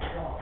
control